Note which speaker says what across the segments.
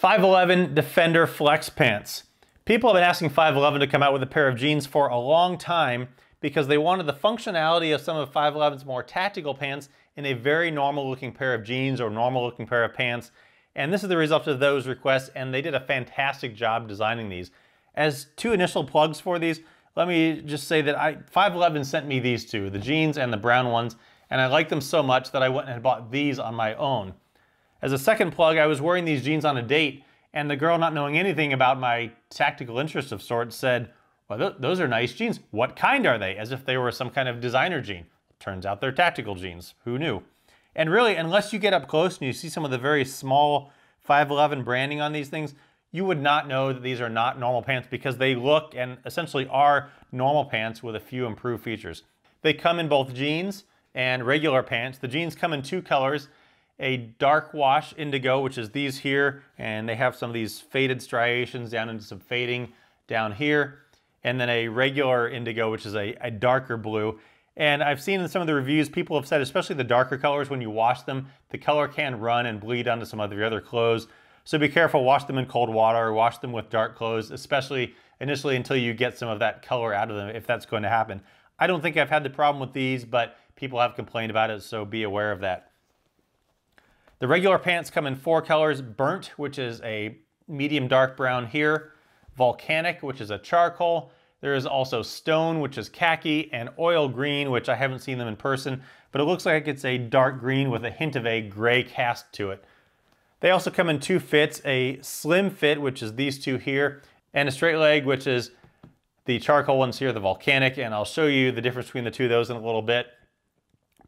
Speaker 1: 511 Defender Flex Pants. People have been asking 511 to come out with a pair of jeans for a long time because they wanted the functionality of some of 511's more tactical pants in a very normal looking pair of jeans or normal looking pair of pants. And this is the result of those requests and they did a fantastic job designing these. As two initial plugs for these, let me just say that I 511 sent me these two, the jeans and the brown ones, and I like them so much that I went and bought these on my own. As a second plug, I was wearing these jeans on a date, and the girl, not knowing anything about my tactical interest of sorts, said, well, th those are nice jeans. What kind are they? As if they were some kind of designer jean. Turns out they're tactical jeans. Who knew? And really, unless you get up close and you see some of the very small 511 branding on these things, you would not know that these are not normal pants because they look and essentially are normal pants with a few improved features. They come in both jeans and regular pants. The jeans come in two colors, a dark wash indigo, which is these here, and they have some of these faded striations down into some fading down here, and then a regular indigo, which is a, a darker blue. And I've seen in some of the reviews, people have said, especially the darker colors, when you wash them, the color can run and bleed onto some of your other clothes. So be careful, wash them in cold water or wash them with dark clothes, especially initially until you get some of that color out of them, if that's going to happen. I don't think I've had the problem with these, but people have complained about it, so be aware of that. The regular pants come in four colors, burnt, which is a medium dark brown here, volcanic, which is a charcoal. There is also stone, which is khaki, and oil green, which I haven't seen them in person, but it looks like it's a dark green with a hint of a gray cast to it. They also come in two fits, a slim fit, which is these two here, and a straight leg, which is the charcoal ones here, the volcanic, and I'll show you the difference between the two of those in a little bit.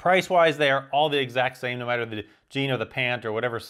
Speaker 1: Price-wise, they are all the exact same, no matter the jean or the pant or whatever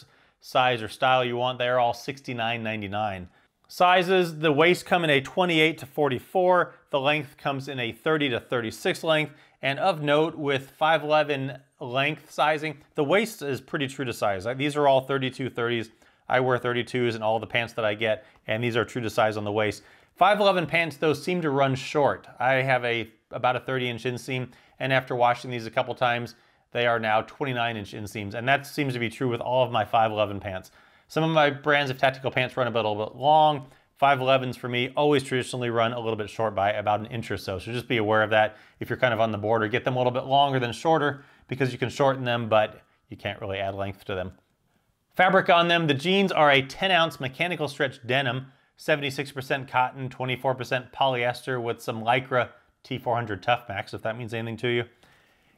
Speaker 1: size or style you want. They are all $69.99. Sizes, the waist come in a 28 to 44, the length comes in a 30 to 36 length, and of note with 511 length sizing, the waist is pretty true to size. These are all 32 30s. I wear 32s in all the pants that I get, and these are true to size on the waist. 511 pants, though, seem to run short. I have a about a 30 inch inseam, and after washing these a couple times, they are now 29 inch inseams, and that seems to be true with all of my 511 pants. Some of my brands of tactical pants run a little bit long. 511s for me always traditionally run a little bit short by about an inch or so, so just be aware of that if you're kind of on the border. Get them a little bit longer than shorter because you can shorten them, but you can't really add length to them. Fabric on them, the jeans are a 10 ounce mechanical stretch denim, 76% cotton, 24% polyester with some Lycra T400 Tough Max, if that means anything to you.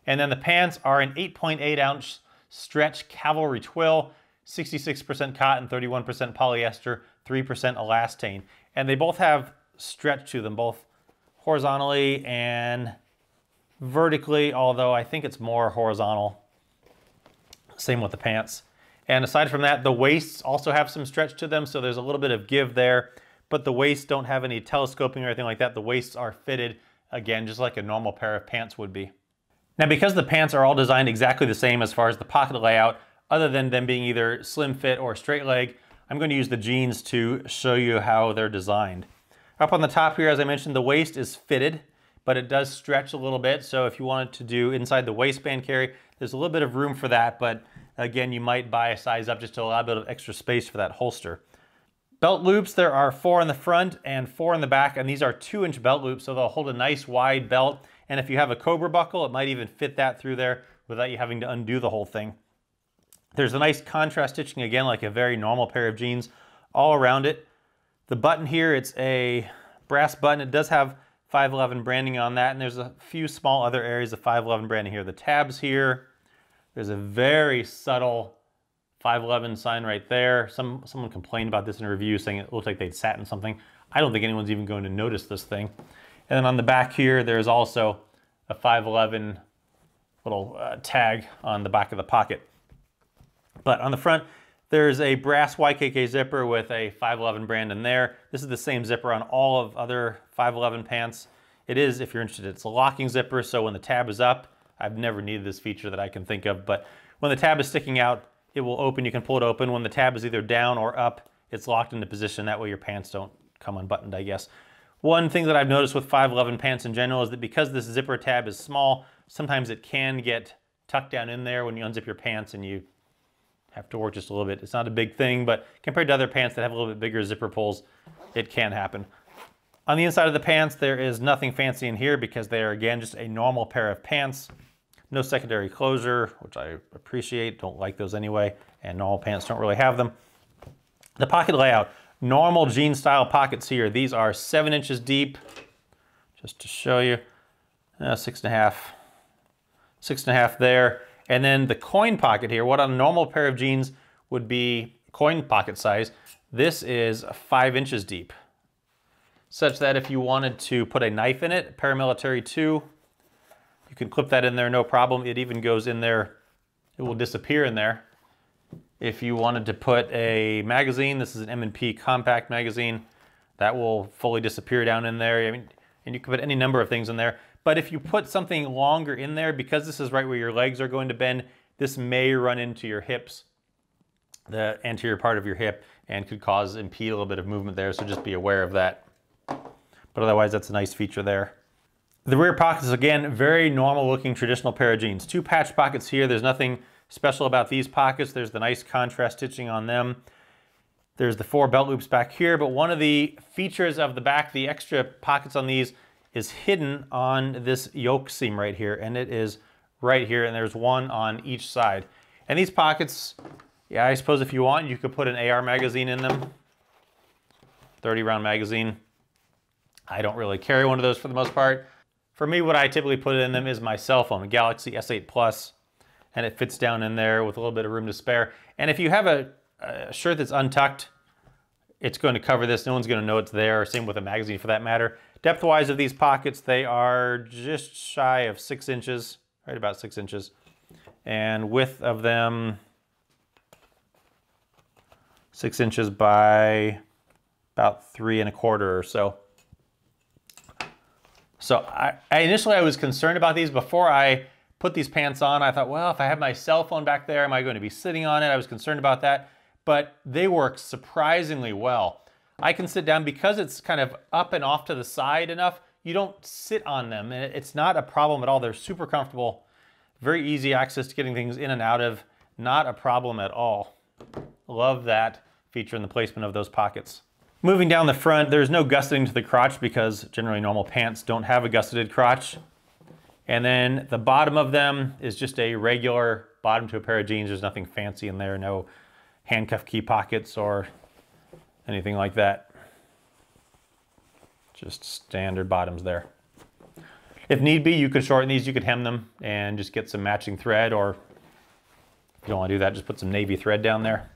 Speaker 1: And then the pants are an 8.8 ounce stretch cavalry twill, 66% cotton, 31% polyester, 3% elastane. And they both have stretch to them, both horizontally and vertically, although I think it's more horizontal. Same with the pants. And aside from that, the waists also have some stretch to them, so there's a little bit of give there, but the waists don't have any telescoping or anything like that. The waists are fitted Again, just like a normal pair of pants would be. Now, because the pants are all designed exactly the same as far as the pocket layout, other than them being either slim fit or straight leg, I'm going to use the jeans to show you how they're designed. Up on the top here, as I mentioned, the waist is fitted, but it does stretch a little bit. So if you wanted to do inside the waistband carry, there's a little bit of room for that, but again, you might buy a size up just to allow a bit of extra space for that holster. Belt loops, there are four in the front and four in the back, and these are two inch belt loops, so they'll hold a nice wide belt. And if you have a Cobra buckle, it might even fit that through there without you having to undo the whole thing. There's a nice contrast stitching, again, like a very normal pair of jeans all around it. The button here, it's a brass button. It does have 511 branding on that, and there's a few small other areas of 511 branding here. The tabs here, there's a very subtle 511 sign right there. Some Someone complained about this in a review saying it looked like they'd sat in something. I don't think anyone's even going to notice this thing. And then on the back here, there's also a 511 little uh, tag on the back of the pocket. But on the front, there's a brass YKK zipper with a 511 brand in there. This is the same zipper on all of other 511 pants. It is, if you're interested, it's a locking zipper, so when the tab is up, I've never needed this feature that I can think of, but when the tab is sticking out, it will open, you can pull it open. When the tab is either down or up, it's locked into position. That way your pants don't come unbuttoned, I guess. One thing that I've noticed with 511 pants in general is that because this zipper tab is small, sometimes it can get tucked down in there when you unzip your pants and you have to work just a little bit. It's not a big thing, but compared to other pants that have a little bit bigger zipper pulls, it can happen. On the inside of the pants, there is nothing fancy in here because they are, again, just a normal pair of pants. No secondary closure, which I appreciate, don't like those anyway, and normal pants don't really have them. The pocket layout, normal jean style pockets here. These are seven inches deep, just to show you, uh, six and a half, six and a half there. And then the coin pocket here, what on a normal pair of jeans would be coin pocket size, this is five inches deep. Such that if you wanted to put a knife in it, paramilitary 2, you can clip that in there, no problem. It even goes in there, it will disappear in there. If you wanted to put a magazine, this is an M&P compact magazine, that will fully disappear down in there. I mean, and you can put any number of things in there. But if you put something longer in there, because this is right where your legs are going to bend, this may run into your hips, the anterior part of your hip, and could cause, impede a little bit of movement there, so just be aware of that. But otherwise, that's a nice feature there. The rear pockets, again, very normal looking traditional pair of jeans. Two patch pockets here. There's nothing special about these pockets. There's the nice contrast stitching on them. There's the four belt loops back here, but one of the features of the back, the extra pockets on these, is hidden on this yoke seam right here, and it is right here, and there's one on each side. And these pockets, yeah, I suppose if you want, you could put an AR magazine in them, 30 round magazine. I don't really carry one of those for the most part. For me, what I typically put in them is my cell phone, Galaxy S8 Plus, and it fits down in there with a little bit of room to spare. And if you have a, a shirt that's untucked, it's going to cover this. No one's going to know it's there. Same with a magazine for that matter. Depth-wise of these pockets, they are just shy of six inches, right about six inches. And width of them, six inches by about three and a quarter or so. So I, I, initially I was concerned about these before I put these pants on. I thought, well, if I have my cell phone back there, am I going to be sitting on it? I was concerned about that, but they work surprisingly well. I can sit down because it's kind of up and off to the side enough. You don't sit on them. And it's not a problem at all. They're super comfortable, very easy access to getting things in and out of. Not a problem at all. Love that feature in the placement of those pockets. Moving down the front, there's no gusseting to the crotch because generally normal pants don't have a gusseted crotch. And then the bottom of them is just a regular bottom to a pair of jeans. There's nothing fancy in there, no handcuff key pockets or anything like that. Just standard bottoms there. If need be, you could shorten these, you could hem them and just get some matching thread or if you don't want to do that, just put some navy thread down there.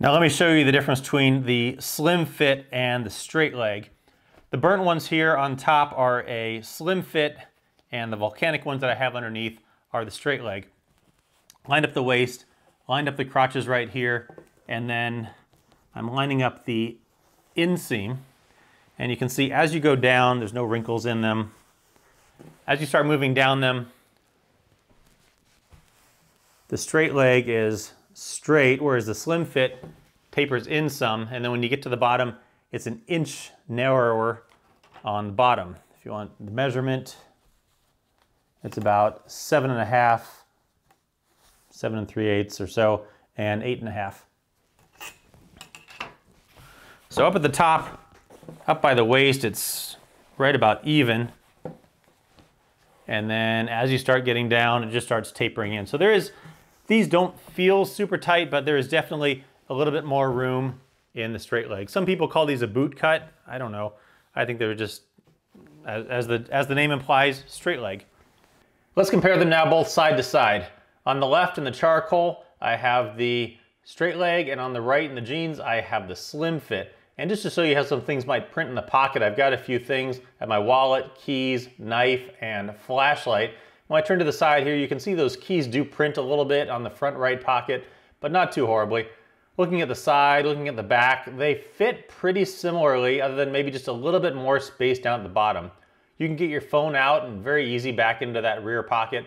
Speaker 1: Now let me show you the difference between the slim fit and the straight leg. The burnt ones here on top are a slim fit and the volcanic ones that I have underneath are the straight leg. Lined up the waist, lined up the crotches right here, and then I'm lining up the inseam and you can see as you go down, there's no wrinkles in them. As you start moving down them, the straight leg is straight, whereas the slim fit tapers in some. And then when you get to the bottom, it's an inch narrower on the bottom. If you want the measurement, it's about seven and a half, seven and three eighths or so, and eight and a half. So up at the top, up by the waist, it's right about even. And then as you start getting down, it just starts tapering in. So there is, these don't feel super tight, but there is definitely a little bit more room in the straight leg. Some people call these a boot cut. I don't know. I think they're just, as, the, as the name implies, straight leg. Let's compare them now both side to side. On the left in the charcoal, I have the straight leg, and on the right in the jeans, I have the slim fit. And just to show you how some things might print in the pocket, I've got a few things. Have my wallet, keys, knife, and flashlight. When I turn to the side here, you can see those keys do print a little bit on the front right pocket, but not too horribly. Looking at the side, looking at the back, they fit pretty similarly, other than maybe just a little bit more space down at the bottom. You can get your phone out and very easy back into that rear pocket.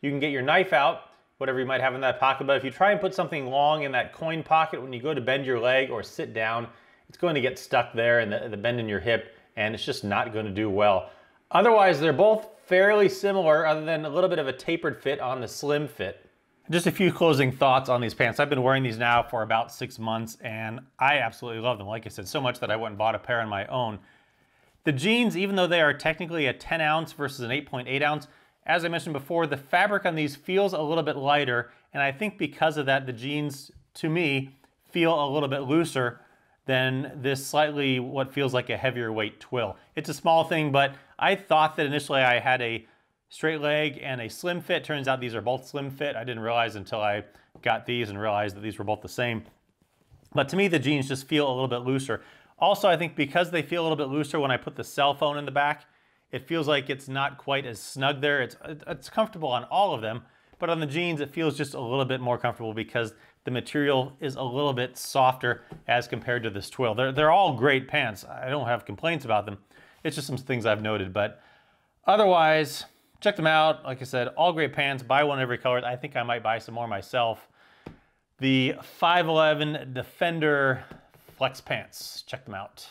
Speaker 1: You can get your knife out, whatever you might have in that pocket, but if you try and put something long in that coin pocket when you go to bend your leg or sit down, it's going to get stuck there in the, the bend in your hip and it's just not going to do well. Otherwise, they're both fairly similar other than a little bit of a tapered fit on the slim fit. Just a few closing thoughts on these pants. I've been wearing these now for about six months and I absolutely love them. Like I said, so much that I went and bought a pair on my own. The jeans, even though they are technically a 10 ounce versus an 8.8 ounce, as I mentioned before, the fabric on these feels a little bit lighter. And I think because of that, the jeans, to me, feel a little bit looser than this slightly what feels like a heavier weight twill. It's a small thing, but I thought that initially I had a straight leg and a slim fit. Turns out these are both slim fit. I didn't realize until I got these and realized that these were both the same. But to me, the jeans just feel a little bit looser. Also, I think because they feel a little bit looser when I put the cell phone in the back, it feels like it's not quite as snug there. It's, it's comfortable on all of them, but on the jeans, it feels just a little bit more comfortable because the material is a little bit softer as compared to this twill. They're, they're all great pants. I don't have complaints about them. It's just some things I've noted, but otherwise, check them out. Like I said, all great pants. Buy one every color. I think I might buy some more myself. The 511 Defender Flex Pants. Check them out.